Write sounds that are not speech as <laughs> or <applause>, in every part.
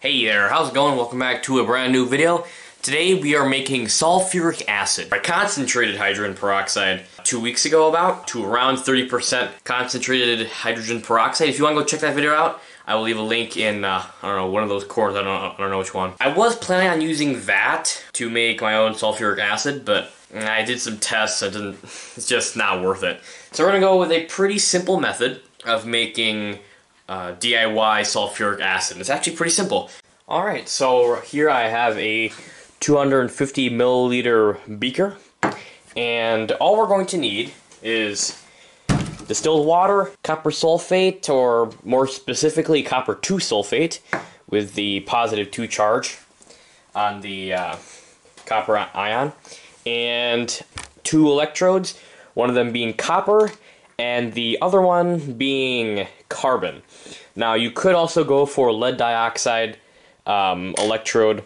Hey there, how's it going? Welcome back to a brand new video. Today we are making sulfuric acid. I concentrated hydrogen peroxide two weeks ago about to around 30% concentrated hydrogen peroxide. If you want to go check that video out, I will leave a link in, uh, I don't know, one of those corners, I don't, I don't know which one. I was planning on using that to make my own sulfuric acid, but I did some tests, I didn't, <laughs> it's just not worth it. So we're gonna go with a pretty simple method of making uh, DIY sulfuric acid. It's actually pretty simple. All right, so here I have a 250 milliliter beaker, and all we're going to need is distilled water, copper sulfate, or more specifically copper 2 sulfate with the positive 2 charge on the uh, copper ion, and two electrodes, one of them being copper and the other one being carbon. Now you could also go for lead dioxide um, electrode,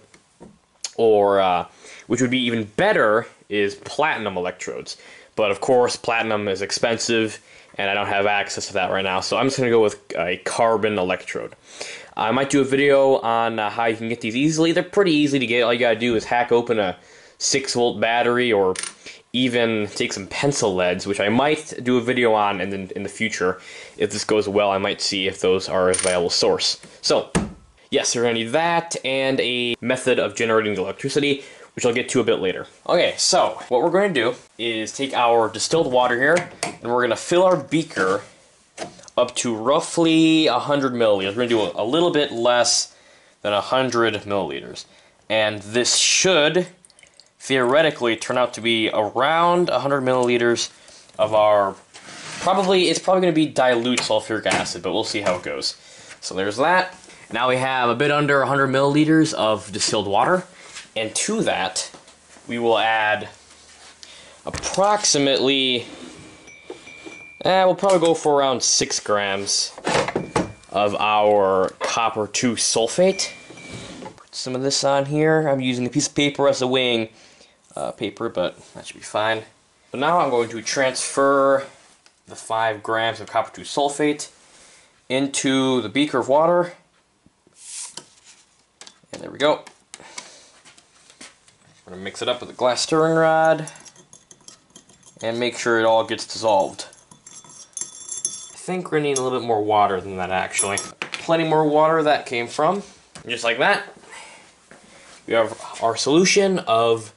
or uh, which would be even better is platinum electrodes. But of course, platinum is expensive, and I don't have access to that right now. So I'm just gonna go with a carbon electrode. I might do a video on uh, how you can get these easily. They're pretty easy to get. All you gotta do is hack open a six volt battery or even take some pencil leads, which I might do a video on in the, in the future. If this goes well, I might see if those are a viable source. So, yes, you're going to need that and a method of generating the electricity, which I'll get to a bit later. Okay, so what we're going to do is take our distilled water here, and we're going to fill our beaker up to roughly 100 milliliters. We're going to do a, a little bit less than 100 milliliters. And this should theoretically turn out to be around 100 milliliters of our probably it's probably going to be dilute sulfuric acid but we'll see how it goes. So there's that. Now we have a bit under 100 milliliters of distilled water. And to that we will add approximately eh, we'll probably go for around 6 grams of our copper 2 sulfate. Put some of this on here. I'm using a piece of paper as a weighing uh, paper, but that should be fine. So now I'm going to transfer the 5 grams of copper 2 sulfate into the beaker of water. And there we go. I'm going to mix it up with a glass stirring rod and make sure it all gets dissolved. I think we're going to need a little bit more water than that actually. Plenty more water that came from. Just like that. We have our solution of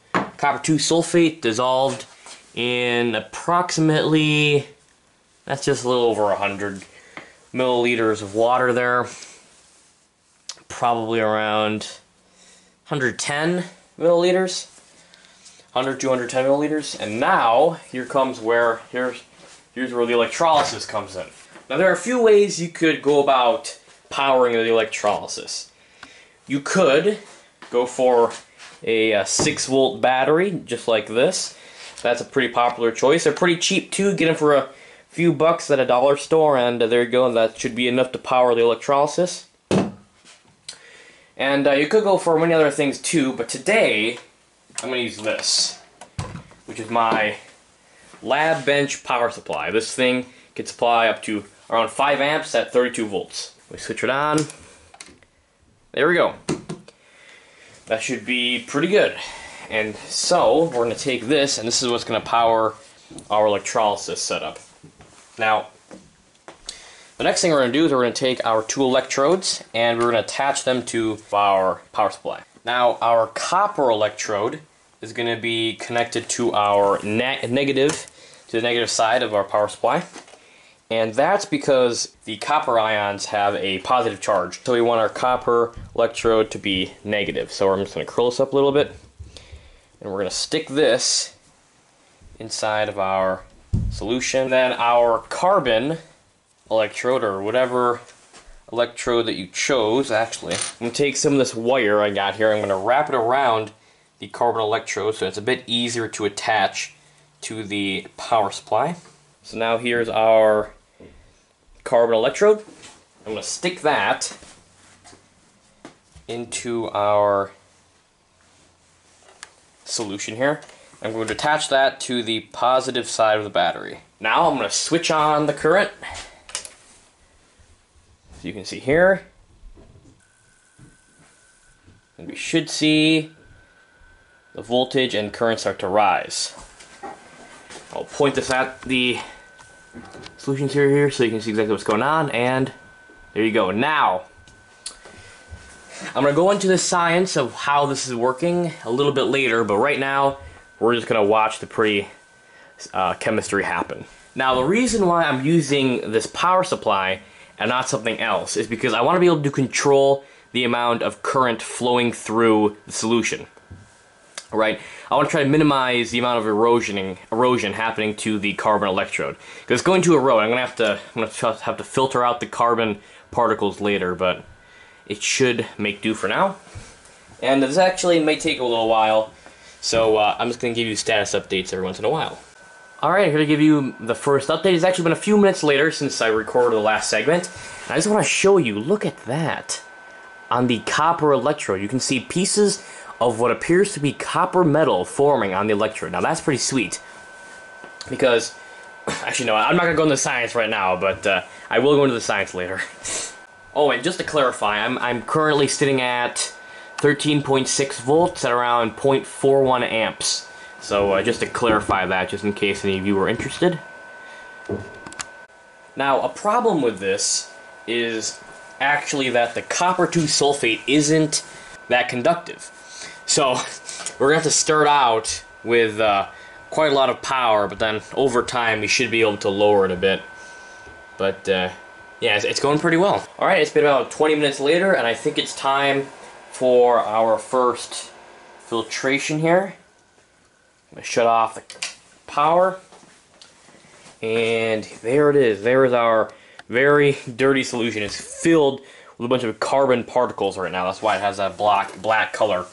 copper 2 sulfate dissolved in approximately, that's just a little over 100 milliliters of water there. Probably around 110 milliliters. 100 to 110 milliliters. And now, here comes where, here's, here's where the electrolysis comes in. Now there are a few ways you could go about powering the electrolysis. You could go for a, a uh, 6 volt battery, just like this. That's a pretty popular choice. They're pretty cheap too, get them for a few bucks at a dollar store, and uh, there you go, And that should be enough to power the electrolysis. And uh, you could go for many other things too, but today I'm going to use this, which is my lab bench power supply. This thing can supply up to around 5 amps at 32 volts. We switch it on. There we go. That should be pretty good. And so, we're going to take this, and this is what's going to power our electrolysis setup. Now, the next thing we're going to do is we're going to take our two electrodes, and we're going to attach them to our power supply. Now, our copper electrode is going to be connected to our ne negative, to the negative side of our power supply. And that's because the copper ions have a positive charge. So we want our copper electrode to be negative. So I'm just going to curl this up a little bit. And we're going to stick this inside of our solution. Then our carbon electrode, or whatever electrode that you chose, actually. I'm going to take some of this wire I got here. I'm going to wrap it around the carbon electrode so it's a bit easier to attach to the power supply. So now here's our carbon electrode. I'm going to stick that into our solution here. I'm going to attach that to the positive side of the battery. Now I'm going to switch on the current. As you can see here. And we should see the voltage and current start to rise. I'll point this at the solutions here, here so you can see exactly what's going on, and there you go. Now, I'm going to go into the science of how this is working a little bit later, but right now, we're just going to watch the pretty uh, chemistry happen. Now, the reason why I'm using this power supply and not something else is because I want to be able to control the amount of current flowing through the solution. Right? I want to try to minimize the amount of erosion erosion happening to the carbon electrode. Because it's going to erode. I'm going to have to I'm going to have to filter out the carbon particles later, but it should make do for now. And this actually may take a little while, so uh, I'm just going to give you status updates every once in a while. Alright, I'm here to give you the first update. It's actually been a few minutes later since I recorded the last segment. And I just want to show you, look at that. On the copper electrode, you can see pieces of what appears to be copper metal forming on the electrode. Now that's pretty sweet. Because, <clears throat> actually no, I'm not to go into science right now, but uh, I will go into the science later. <laughs> oh, and just to clarify, I'm, I'm currently sitting at 13.6 volts at around 0.41 amps. So uh, just to clarify that, just in case any of you were interested. Now, a problem with this is actually that the copper 2 sulfate isn't that conductive. So, <laughs> we're going to have to start out with uh, quite a lot of power, but then over time we should be able to lower it a bit. But, uh, yeah, it's, it's going pretty well. Alright, it's been about 20 minutes later, and I think it's time for our first filtration here I'm going to shut off the power. And there it is. There is our very dirty solution. It's filled with a bunch of carbon particles right now. That's why it has that black, black color.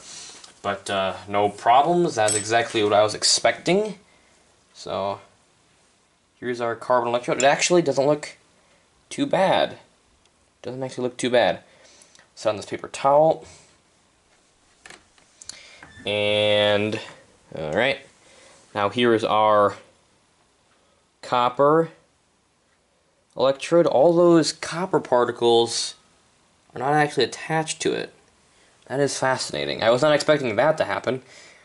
But uh, no problems. That's exactly what I was expecting. So here's our carbon electrode. It actually doesn't look too bad. Doesn't actually look too bad. Set on this paper towel. And, alright. Now here is our copper electrode. All those copper particles are not actually attached to it. That is fascinating. I was not expecting that to happen.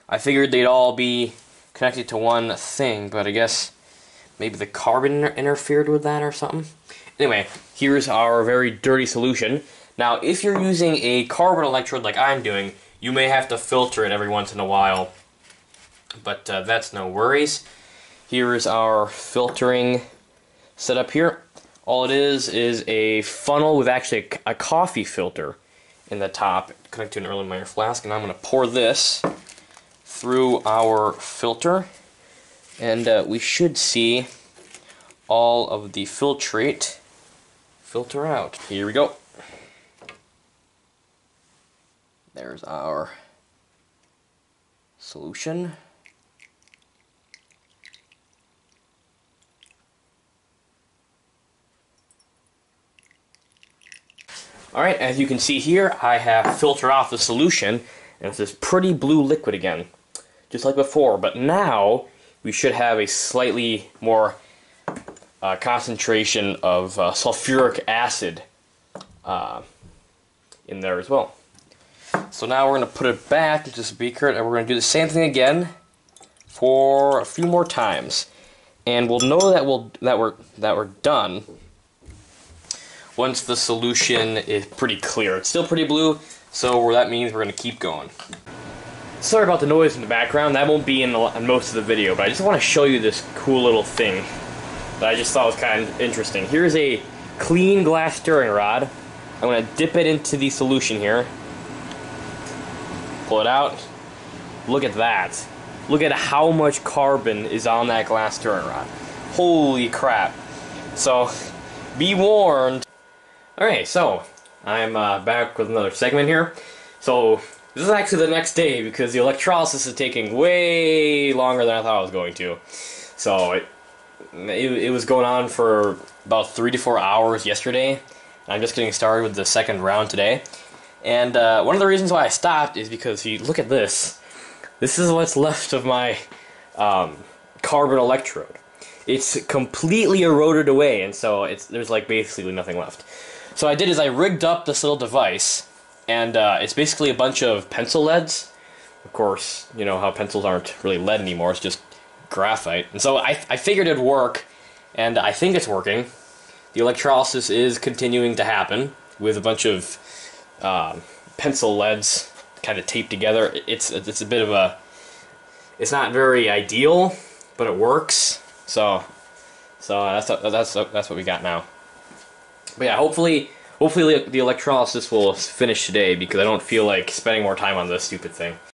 I figured they'd all be connected to one thing, but I guess maybe the carbon interfered with that or something. Anyway, here's our very dirty solution. Now, if you're using a carbon electrode like I'm doing, you may have to filter it every once in a while but uh, that's no worries. Here is our filtering setup here. All it is is a funnel with actually a, a coffee filter in the top connect to an Erlenmeyer flask, and I'm going to pour this through our filter, and uh, we should see all of the filtrate filter out. Here we go. There's our solution. Alright, as you can see here, I have filtered off the solution, and it's this pretty blue liquid again, just like before. But now, we should have a slightly more uh, concentration of uh, sulfuric acid uh, in there as well. So now we're going to put it back into the beaker, and we're going to do the same thing again for a few more times. And we'll know that we'll that we're that we're done once the solution is pretty clear. It's still pretty blue, so that means we're going to keep going. Sorry about the noise in the background, that won't be in, the, in most of the video, but I just want to show you this cool little thing that I just thought was kind of interesting. Here's a clean glass stirring rod. I'm going to dip it into the solution here. Pull it out. Look at that. Look at how much carbon is on that glass stirring rod. Holy crap. So, be warned, Alright, so I'm uh, back with another segment here. So this is actually the next day because the electrolysis is taking way longer than I thought it was going to. So it, it, it was going on for about three to four hours yesterday. I'm just getting started with the second round today. And uh, one of the reasons why I stopped is because if you look at this. This is what's left of my um, carbon electrode. It's completely eroded away, and so it's there's like basically nothing left. So I did is I rigged up this little device, and uh, it's basically a bunch of pencil leads. Of course, you know how pencils aren't really lead anymore; it's just graphite. And so I, I figured it'd work, and I think it's working. The electrolysis is continuing to happen with a bunch of um, pencil leads kind of taped together. It's it's a bit of a it's not very ideal, but it works. So so that's that's that's what we got now. But yeah, hopefully hopefully the electrolysis will finish today because I don't feel like spending more time on this stupid thing.